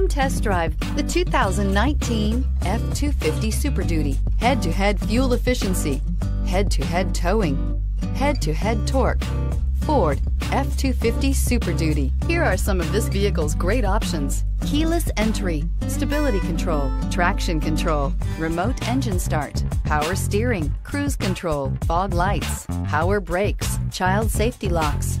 Come test drive the 2019 F-250 Super Duty. Head-to-head fuel efficiency, head-to-head towing, head-to-head torque. Ford F-250 Super Duty. Here are some of this vehicle's great options. Keyless entry, stability control, traction control, remote engine start, power steering, cruise control, fog lights, power brakes, child safety locks,